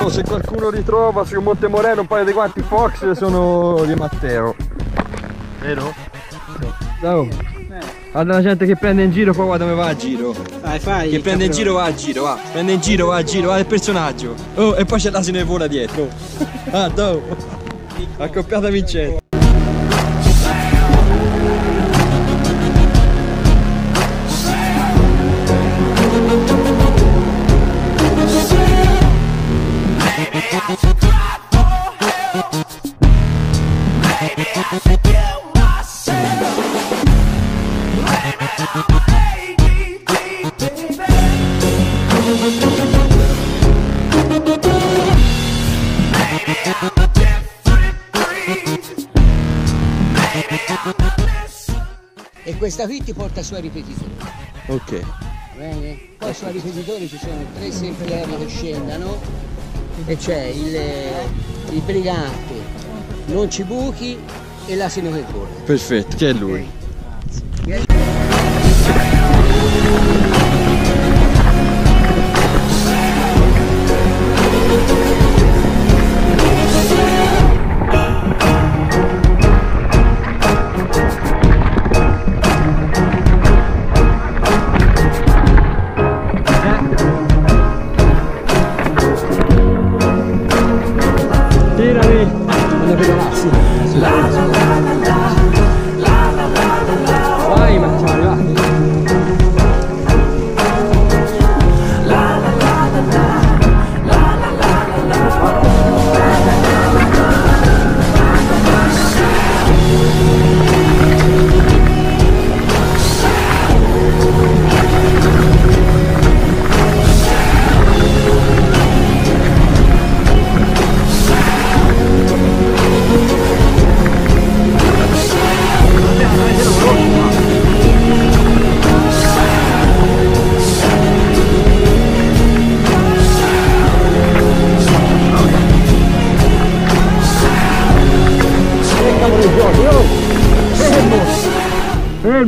Oh, se qualcuno ritrova su Monte Moreno un paio di quanti Fox sono di Matteo. Vero? No. Guarda la gente che prende in giro, poi guarda come va a giro. Vai, fai. Che prende in giro va a giro, va. Prende in giro, va a giro, va il personaggio. Oh, e poi c'è l'asino e vola dietro. Ah, no. Accoppiata vincente. E questa qui ti porta su ai ripetitori. Ok. Bene? Poi su ai ripetitori ci sono tre semplieri che scendono e c'è il, il brigante, non ci buchi e l'asino che vola. Perfetto, che è lui. 不得了，是。来来来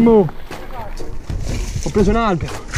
Fermo! Ho preso un albero!